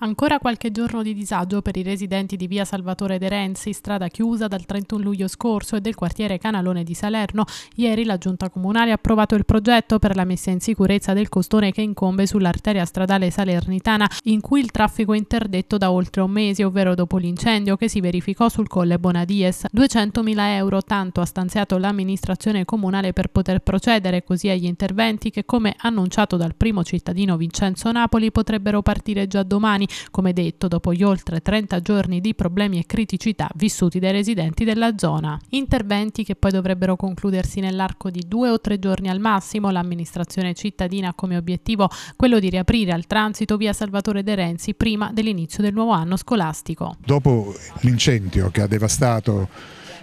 Ancora qualche giorno di disagio per i residenti di via Salvatore De Renzi, strada chiusa dal 31 luglio scorso e del quartiere Canalone di Salerno. Ieri la giunta comunale ha approvato il progetto per la messa in sicurezza del costone che incombe sull'arteria stradale salernitana, in cui il traffico è interdetto da oltre un mese, ovvero dopo l'incendio che si verificò sul colle Bonadies. 200.000 euro tanto ha stanziato l'amministrazione comunale per poter procedere così agli interventi che, come annunciato dal primo cittadino Vincenzo Napoli, potrebbero partire già domani come detto dopo gli oltre 30 giorni di problemi e criticità vissuti dai residenti della zona. Interventi che poi dovrebbero concludersi nell'arco di due o tre giorni al massimo. L'amministrazione cittadina ha come obiettivo quello di riaprire al transito via Salvatore De Renzi prima dell'inizio del nuovo anno scolastico. Dopo l'incendio che ha devastato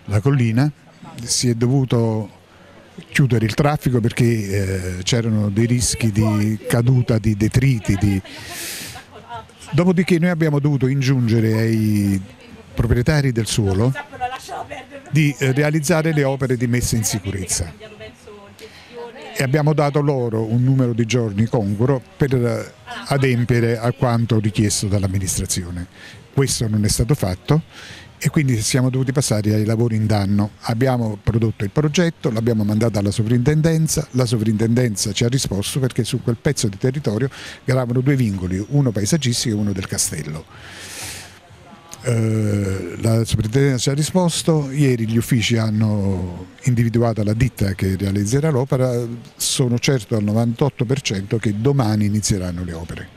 la collina si è dovuto chiudere il traffico perché eh, c'erano dei rischi di caduta di detriti, di Dopodiché noi abbiamo dovuto ingiungere ai proprietari del suolo di eh, realizzare le opere di messa in sicurezza e abbiamo dato loro un numero di giorni congruo per eh, adempiere a quanto richiesto dall'amministrazione. Questo non è stato fatto e quindi siamo dovuti passare ai lavori in danno. Abbiamo prodotto il progetto, l'abbiamo mandato alla sovrintendenza, la sovrintendenza ci ha risposto perché su quel pezzo di territorio gravano due vincoli, uno paesaggistico e uno del castello. Eh, la sovrintendenza ci ha risposto, ieri gli uffici hanno individuato la ditta che realizzerà l'opera, sono certo al 98% che domani inizieranno le opere.